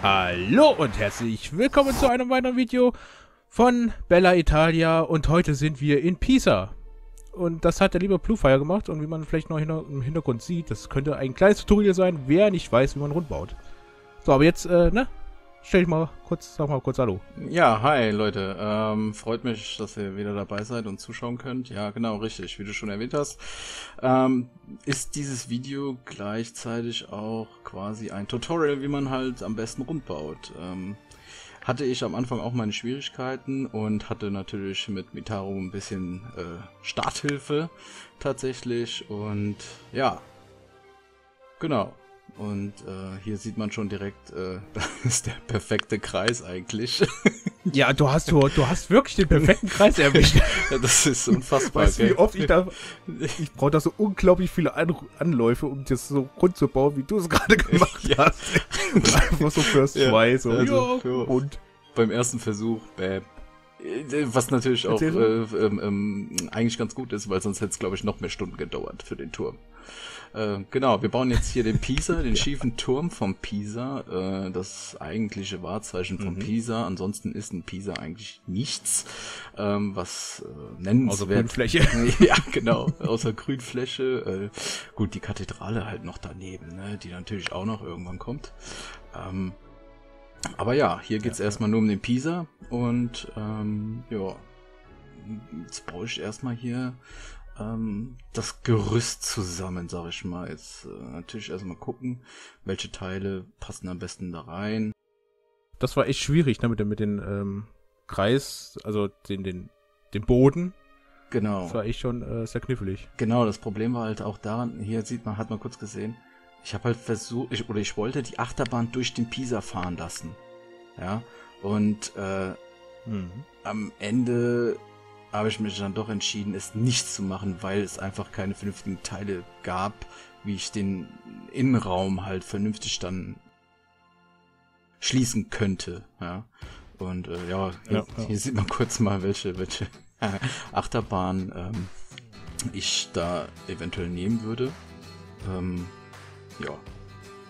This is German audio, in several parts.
Hallo und herzlich willkommen zu einem weiteren Video von Bella Italia und heute sind wir in Pisa. Und das hat der liebe Bluefire gemacht und wie man vielleicht noch im Hintergrund sieht, das könnte ein kleines Tutorial sein, wer nicht weiß, wie man rund baut. So, aber jetzt, äh, ne? Stell dich mal kurz, sag mal kurz Hallo. Ja, hi Leute. Ähm, freut mich, dass ihr wieder dabei seid und zuschauen könnt. Ja, genau, richtig. Wie du schon erwähnt hast, ähm, ist dieses Video gleichzeitig auch quasi ein Tutorial, wie man halt am besten rund baut. Ähm, hatte ich am Anfang auch meine Schwierigkeiten und hatte natürlich mit Mitaru ein bisschen äh, Starthilfe tatsächlich und ja, genau. Und äh, hier sieht man schon direkt, äh, das ist der perfekte Kreis eigentlich. Ja, du hast, du, du hast wirklich den perfekten Kreis erwischt. das ist unfassbar. Weißt du, wie oft ich da. Ich brauche da so unglaublich viele An Anläufe, um das so rund zu bauen, wie du es gerade gemacht ja. hast. Und einfach so First ja, Try, so. Also, ja, und beim ersten Versuch, bäh. Was natürlich auch äh, ähm, ähm, eigentlich ganz gut ist, weil sonst hätte es, glaube ich, noch mehr Stunden gedauert für den Turm. Äh, genau, wir bauen jetzt hier den Pisa, den schiefen Turm vom Pisa, äh, das eigentliche Wahrzeichen vom mhm. Pisa. Ansonsten ist ein Pisa eigentlich nichts, ähm, was äh, nennenswert. Außer Grünfläche. ja, genau, außer Grünfläche. Äh, gut, die Kathedrale halt noch daneben, ne, die natürlich auch noch irgendwann kommt. Ähm, aber ja, hier geht's ja, erstmal nur um den Pisa und ähm, ja, jetzt brauche ich erstmal hier ähm, das Gerüst zusammen, sag ich mal. Jetzt äh, natürlich erstmal gucken, welche Teile passen am besten da rein. Das war echt schwierig, ne, mit dem, mit dem ähm, Kreis, also den, den, den Boden. Genau. Das war echt schon äh, sehr knifflig. Genau, das Problem war halt auch daran, hier sieht man, hat man kurz gesehen, ich habe halt versucht, ich, oder ich wollte die Achterbahn durch den Pisa fahren lassen. Ja. Und äh, mhm. am Ende habe ich mich dann doch entschieden, es nicht zu machen, weil es einfach keine vernünftigen Teile gab, wie ich den Innenraum halt vernünftig dann schließen könnte. Ja. Und äh, ja, hier, ja, hier sieht man kurz mal, welche, welche Achterbahn ähm, ich da eventuell nehmen würde. Ähm, ja.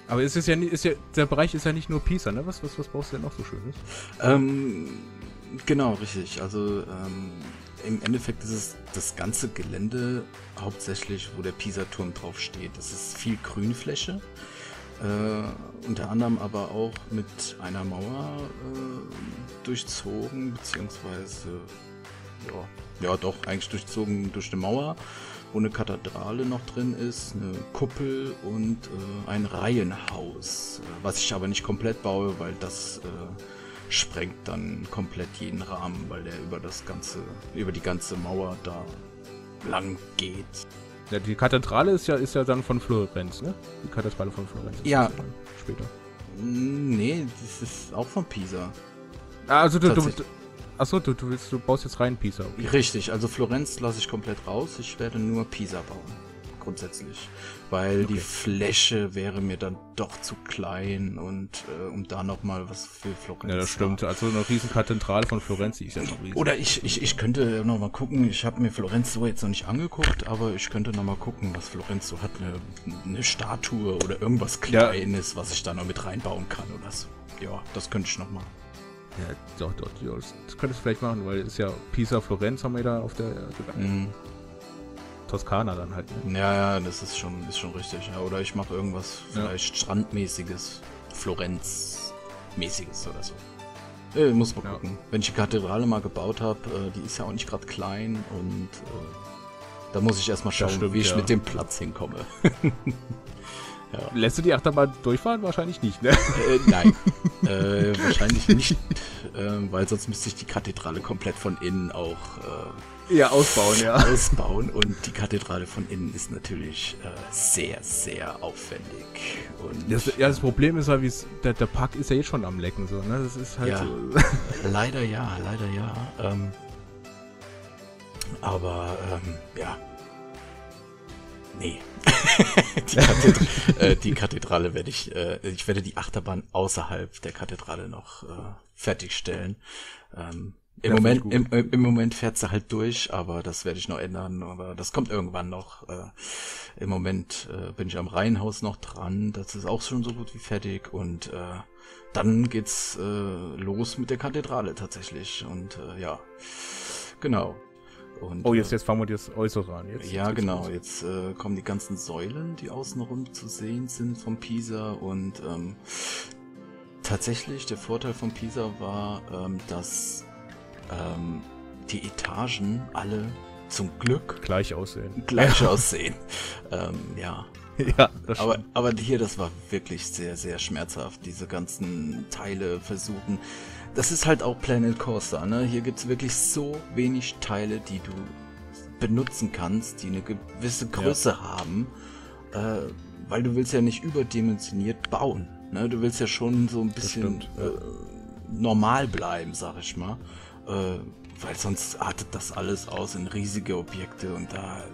Aber es ist ja, ist ja, der Bereich ist ja nicht nur Pisa, ne? Was, was, was brauchst du denn noch so Schönes? Ähm, genau, richtig. Also ähm, im Endeffekt ist es das ganze Gelände hauptsächlich, wo der Pisa-Turm drauf steht. Das ist viel Grünfläche, äh, unter anderem aber auch mit einer Mauer äh, durchzogen, beziehungsweise ja, ja doch eigentlich durchzogen durch eine Mauer, wo eine Kathedrale noch drin ist, eine Kuppel und äh, ein Reihenhaus, äh, was ich aber nicht komplett baue, weil das äh, sprengt dann komplett jeden Rahmen, weil der über das ganze, über die ganze Mauer da lang geht. Ja, die Kathedrale ist ja, ist ja dann von Florenz, ne? Die Kathedrale von Florenz. Ja. Später. Nee, das ist auch von Pisa. Ah, also du, du, achso, du, du willst, du baust jetzt rein Pisa. Okay. Richtig, also Florenz lasse ich komplett raus. Ich werde nur Pisa bauen grundsätzlich, weil okay. die Fläche wäre mir dann doch zu klein und äh, um da noch mal was für Florenz. Ja, das stimmt. Also eine riesen Kathedrale von Florenz, die ist ja schon riesig. Oder ich, ich, ich könnte noch mal gucken. Ich habe mir Florenz so jetzt noch nicht angeguckt, aber ich könnte noch mal gucken, was Florenz so hat. Eine, eine Statue oder irgendwas Kleines, ja. was ich da noch mit reinbauen kann oder so. Ja, das könnte ich noch mal. Ja, doch, doch, das könntest du vielleicht machen, weil es ist ja Pisa, Florenz haben wir da auf der. Mhm. Toskana dann halt. Ne? Ja, ja, das ist schon, ist schon richtig. Ja. Oder ich mache irgendwas vielleicht ja. Strandmäßiges, Florenz-mäßiges oder so. Äh, muss mal ja. gucken. Wenn ich die Kathedrale mal gebaut habe, äh, die ist ja auch nicht gerade klein und äh, da muss ich erstmal schauen, stimmt, wie ich mit dem Platz hinkomme. Ja. Lässt du die Achterbahn durchfahren? Wahrscheinlich nicht, ne? Äh, nein, äh, wahrscheinlich nicht, äh, weil sonst müsste ich die Kathedrale komplett von innen auch äh, ja, ausbauen, ja. Ausbauen und die Kathedrale von innen ist natürlich äh, sehr, sehr aufwendig. Und, das, ja, das Problem ist halt, der, der Pack ist ja jetzt schon am Lecken, so, ne? Das ist halt ja, so. leider ja, leider ja. Ähm, aber, ähm, ja. Nee, die, Kathedra äh, die, Kathedrale werde ich, äh, ich werde die Achterbahn außerhalb der Kathedrale noch äh, fertigstellen. Ähm, Im Moment, im, im Moment fährt sie halt durch, aber das werde ich noch ändern. Aber das kommt irgendwann noch. Äh, Im Moment äh, bin ich am Reihenhaus noch dran. Das ist auch schon so gut wie fertig. Und äh, dann geht's äh, los mit der Kathedrale tatsächlich. Und äh, ja, genau. Und, oh, jetzt, äh, jetzt fangen wir das Äußere an. Jetzt, ja, jetzt genau. Jetzt äh, kommen die ganzen Säulen, die außenrum zu sehen sind vom Pisa. Und ähm, tatsächlich, der Vorteil von Pisa war, ähm, dass ähm, die Etagen alle zum Glück gleich aussehen. Gleich aussehen. ähm, ja. Ja, das aber, aber hier, das war wirklich sehr, sehr schmerzhaft, diese ganzen Teile versuchen. Das ist halt auch Planet Coaster, ne? Hier gibt's wirklich so wenig Teile, die du benutzen kannst, die eine gewisse Größe ja. haben, äh, weil du willst ja nicht überdimensioniert bauen. Ne? Du willst ja schon so ein bisschen äh, normal bleiben, sag ich mal äh, weil sonst artet das alles aus in riesige Objekte und da.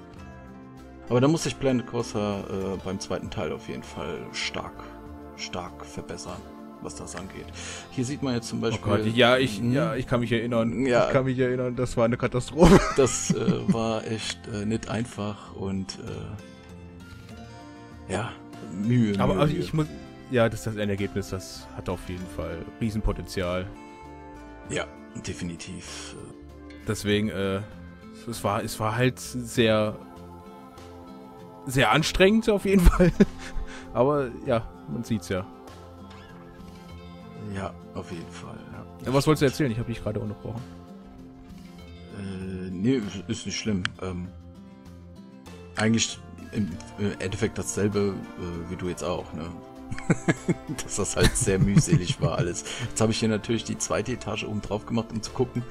Aber da muss sich Planet Coaster äh, beim zweiten Teil auf jeden Fall stark, stark verbessern, was das angeht. Hier sieht man jetzt zum Beispiel. Oh Gott, ja, ich, hm? ja, ich kann mich erinnern. Ja, ich kann mich erinnern, das war eine Katastrophe. Das äh, war echt äh, nicht einfach und äh, ja, Mühe. Aber Mühe, also ich muss, ja, das, das Endergebnis, das hat auf jeden Fall Riesenpotenzial. Ja, definitiv. Deswegen, äh, es war, es war halt sehr, sehr anstrengend auf jeden Fall. Aber ja, man sieht's ja. Ja, auf jeden Fall. Ja. Was wolltest du erzählen? Ich habe dich gerade unterbrochen. Äh, nee, ist nicht schlimm. Ähm, eigentlich im Endeffekt dasselbe äh, wie du jetzt auch, ne? dass das halt sehr mühselig war alles. Jetzt habe ich hier natürlich die zweite Etage oben drauf gemacht, um zu gucken,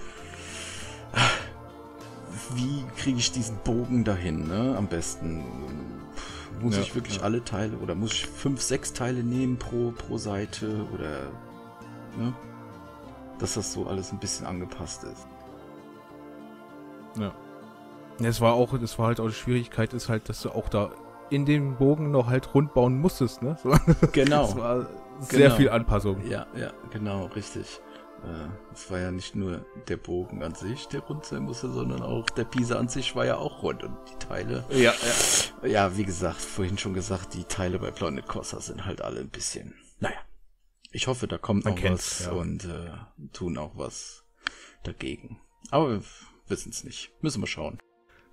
wie kriege ich diesen Bogen dahin, ne? Am besten. Muss ja, ich wirklich ja. alle Teile oder muss ich fünf, sechs Teile nehmen pro, pro Seite oder ne? Dass das so alles ein bisschen angepasst ist. Ja. Es war auch, das war halt auch die Schwierigkeit, ist halt, dass du auch da in dem Bogen noch halt rund bauen musstest, ne? So. Genau. Das war sehr genau. viel Anpassung. Ja, ja, genau, richtig. Äh, es war ja nicht nur der Bogen an sich, der rund sein musste, sondern auch der Pisa an sich war ja auch rund und die Teile. Ja, ja. Ja, wie gesagt, vorhin schon gesagt, die Teile bei Planet Coaster sind halt alle ein bisschen. Naja. Ich hoffe, da kommt noch was ja. und äh, tun auch was dagegen. Aber wir wissen es nicht. Müssen wir schauen.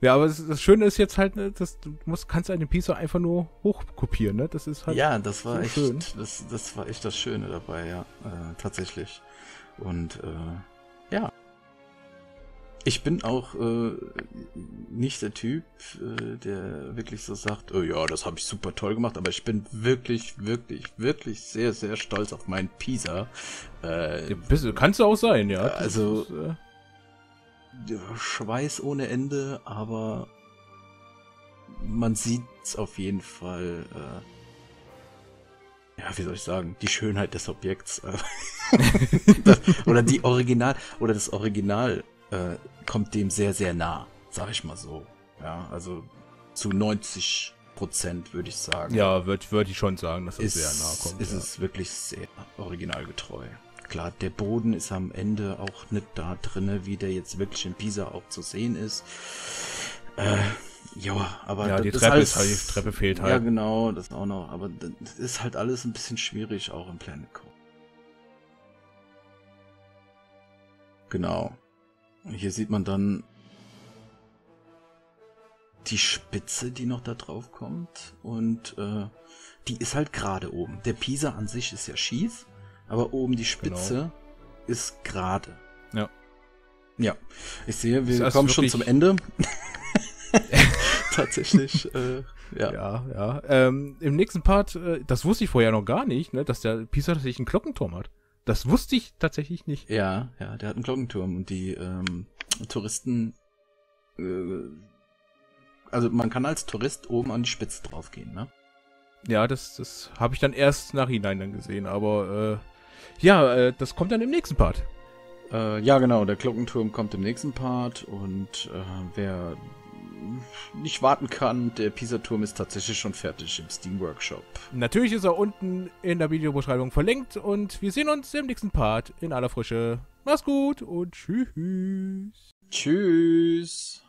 Ja, aber das, Schöne ist jetzt halt, ne, dass du musst, kannst einen Pizza einfach nur hochkopieren, ne? Das ist halt. Ja, das war so echt, schön. Das, das war echt das Schöne dabei, ja, äh, tatsächlich. Und äh, ja. Ich bin auch äh, nicht der Typ, äh, der wirklich so sagt, oh ja, das habe ich super toll gemacht, aber ich bin wirklich, wirklich, wirklich sehr, sehr stolz auf meinen Pizza. Äh, ja, kannst du auch sein, ja. Also. Ist, äh, Schweiß ohne Ende, aber man sieht auf jeden Fall, äh, ja, wie soll ich sagen, die Schönheit des Objekts. Das, oder die Original, oder das Original äh, kommt dem sehr, sehr nah, sag ich mal so. Ja, also zu 90 Prozent würde ich sagen. Ja, würde würd ich schon sagen, dass es sehr nah kommt. Ist ja. es wirklich sehr originalgetreu. Klar, der Boden ist am Ende auch nicht da drinne, wie der jetzt wirklich in Pisa auch zu sehen ist. Äh, ja, aber ja, die Treppe, alles, ist halt, die Treppe fehlt halt. Ja, genau, das auch noch. Aber das ist halt alles ein bisschen schwierig auch im Planet Code. Genau. Hier sieht man dann die Spitze, die noch da drauf kommt. Und äh, die ist halt gerade oben. Der Pisa an sich ist ja schief aber oben die Spitze genau. ist gerade. Ja. Ja. Ich sehe, wir kommen schon zum Ende. Tatsächlich, äh, ja. Ja, ja. Ähm, Im nächsten Part, äh, das wusste ich vorher noch gar nicht, ne, dass der Pisa tatsächlich einen Glockenturm hat. Das wusste ich tatsächlich nicht. Ja, ja, der hat einen Glockenturm und die ähm, Touristen, äh, also man kann als Tourist oben an die Spitze draufgehen, ne? Ja, das, das habe ich dann erst nachhinein dann gesehen, aber äh, ja, äh, das kommt dann im nächsten Part. Äh, ja, genau, der Glockenturm kommt im nächsten Part und äh, wer nicht warten kann. Der Pisa-Turm ist tatsächlich schon fertig im Steam Workshop. Natürlich ist er unten in der Videobeschreibung verlinkt und wir sehen uns im nächsten Part in aller Frische. Mach's gut und tschüss. Tschüss.